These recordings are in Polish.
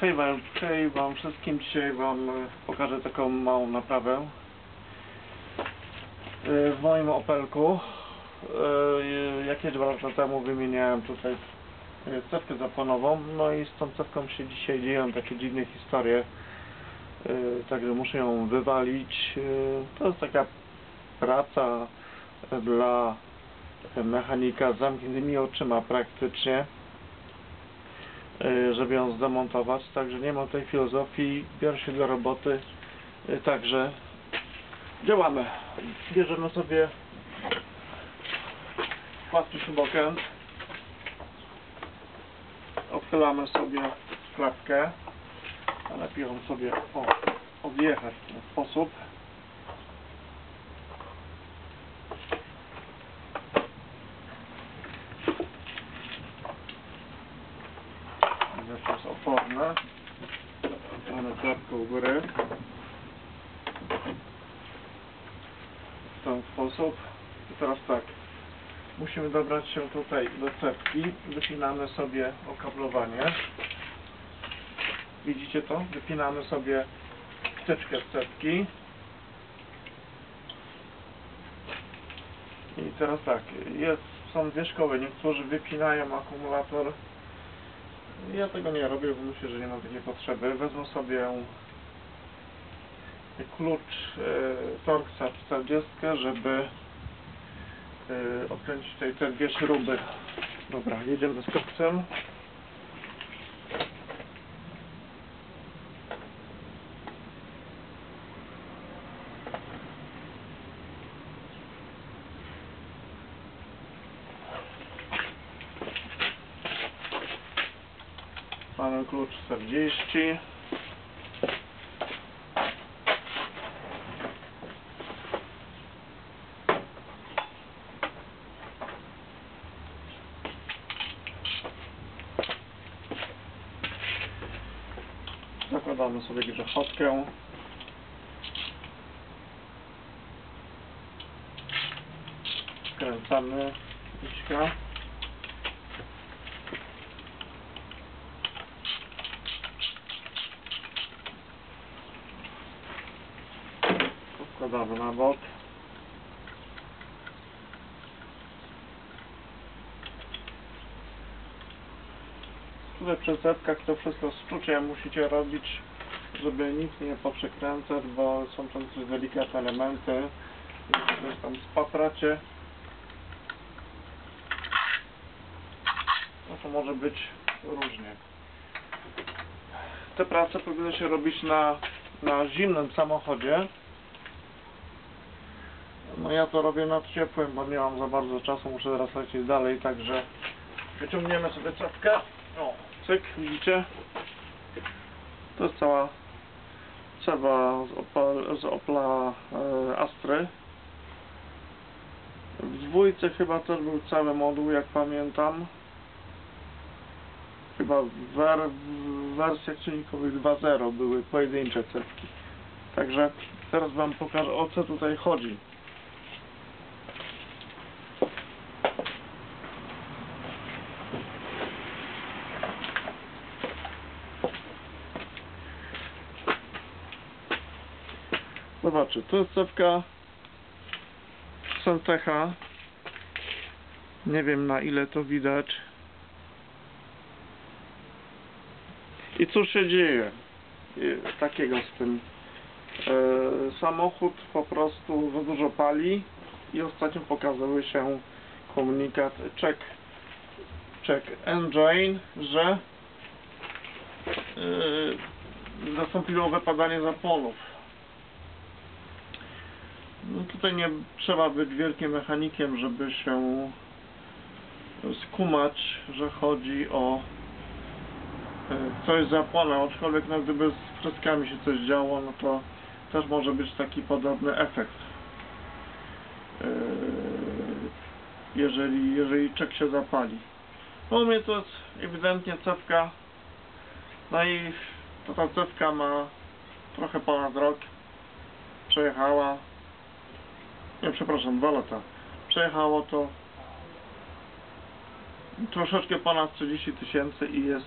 Hej wam, hej wam wszystkim, dzisiaj wam e, pokażę taką małą naprawę. E, w moim Opelku. E, jakieś dwa lata temu wymieniałem tutaj cewkę zapłonową no i z tą cewką się dzisiaj dzieją takie dziwne historie. Także muszę ją wywalić. To jest taka praca dla mechanika z zamkniętymi oczyma praktycznie żeby ją zdemontować, także nie mam tej filozofii, biorę się do roboty, y, także działamy. Bierzemy sobie płaski śrubokręt, odchylamy sobie klapkę, lepiej ją sobie o, odjechać w ten sposób. Jeszcze jest oporne. Mamy klapkę u góry. W ten sposób. I teraz tak. Musimy dobrać się tutaj do cepki. Wypinamy sobie okablowanie. Widzicie to? Wypinamy sobie wtyczkę z cepki. I teraz tak, jest, są dwie szkoły. Niektórzy wypinają akumulator ja tego nie robię, bo myślę, że nie mam takiej potrzeby. Wezmę sobie klucz e, Torxa 40, żeby e, odkręcić tutaj te dwie śruby. Dobra, jedziemy z kopcem. Mamy klucz 40. Zakładamy sobie grzechotkę. Skręcamy Odkładamy na bok. Tutaj przy zetkach to wszystko z czuciem musicie robić, żeby nic nie poprzekręcać, bo są tam też delikatne elementy. Coś tam spapracie, no to może być różnie. Te prace powinny się robić na, na zimnym samochodzie. No ja to robię nad ciepłym, bo nie mam za bardzo czasu, muszę teraz lecieć dalej, także wyciągniemy sobie czapkę. O, cyk, widzicie? To jest cała cewa z, z Opla e, Astry. W dwójce chyba też był cały moduł, jak pamiętam. Chyba wer, w wersjach czynnikowych 2.0 były pojedyncze cewki. Także teraz Wam pokażę o co tutaj chodzi. Zobaczcie, to jest cewka Santecha. Nie wiem na ile to widać. I cóż się dzieje takiego z tym? E, samochód po prostu za dużo pali i ostatnio pokazały się komunikat check, check engine, że e, nastąpiło wypadanie zapłonów. No tutaj nie trzeba być wielkim mechanikiem, żeby się skumać, że chodzi o e, coś zapłonął, aczkolwiek no, gdyby z freskami się coś działo, no to też może być taki podobny efekt. E, Jeżeli, jeżeli czek się zapali. No u mnie to jest ewidentnie cewka. No i ta cewka ma trochę ponad rok. Przejechała. Nie, przepraszam, dwa lata. Przejechało to troszeczkę ponad 30 tysięcy i jest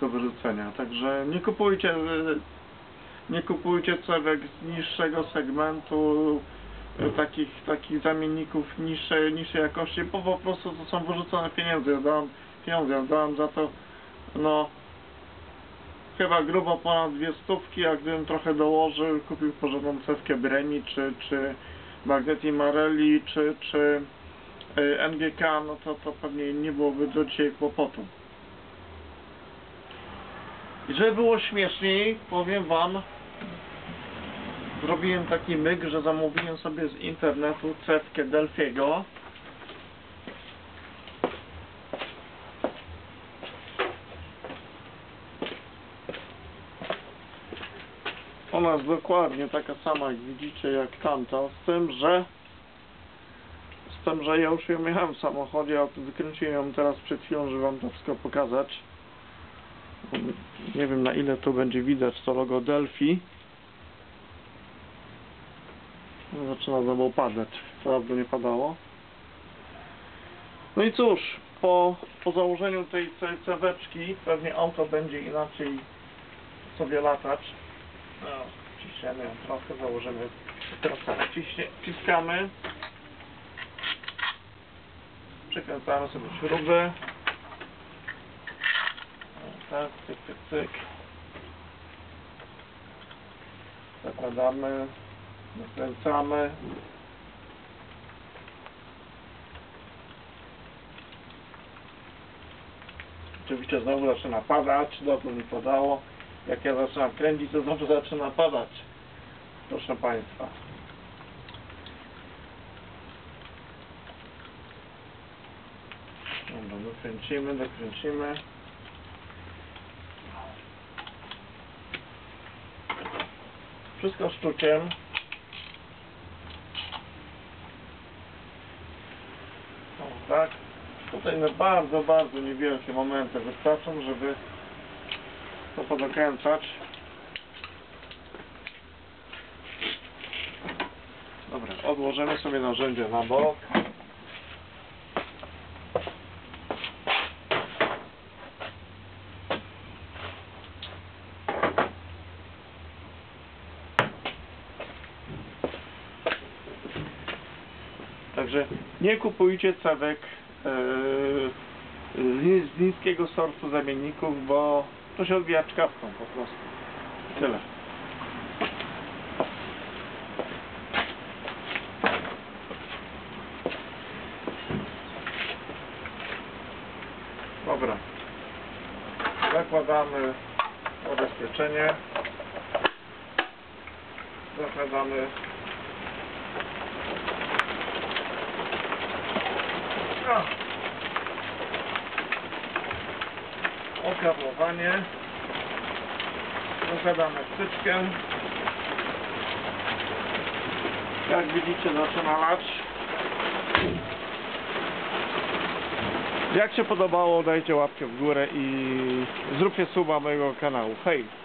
do wyrzucenia. Także nie kupujcie nie kupujcie cewek z niższego segmentu takich, takich zamienników niższej, niższej jakości, bo po prostu to są wyrzucone pieniądze. Ja dałem pieniądze, ja dałem za to no chyba grubo ponad dwie stówki, a gdybym trochę dołożył, kupił porządną cewkę Bremi, czy, czy Magneti Marelli, czy, czy y, NGK, no to, to pewnie nie byłoby do dzisiaj kłopotu. I żeby było śmieszniej, powiem wam, zrobiłem taki myk, że zamówiłem sobie z internetu cewkę Delfiego. Ona jest dokładnie taka sama, jak widzicie, jak tamta, z tym, że z tym, że ja już ją jechałem w samochodzie, a wykręciłem ją teraz przed chwilą, żeby wam to wszystko pokazać. Nie wiem na ile tu będzie widać to logo Delphi. Zaczyna znowu padać. Prawda nie padało. No i cóż, po, po założeniu tej ceweczki pewnie auto będzie inaczej sobie latać. No, ją trochę, założymy. Tak, ciśnie, ciskamy. Przekręcamy sobie śruby. Tak, cyk, cyk, cyk. Zakładamy, nakręcamy. Oczywiście znowu zaczyna padać, dobrze mi padało. Jak ja zaczynam kręcić, to znowu zaczyna padać. Proszę Państwa. Dobra, dokręcimy, dokręcimy. Wszystko sztukiem. O, tak. Tutaj na bardzo, bardzo niewielkie momenty wystarczą, żeby to podokręcać. Dobra, odłożymy sobie narzędzie na bok. Także nie kupujcie cewek yy, z ni- z niskiego sortu zamienników, bo to się odbija czkawką po prostu. Tyle. Dobra. Zakładamy zabezpieczenie. Zakładamy A. okablowanie. Zakładamy wtyczkę. Jak widzicie zaczyna lać. Jak się podobało dajcie łapkę w górę i zróbcie suba mojego kanału. Hej!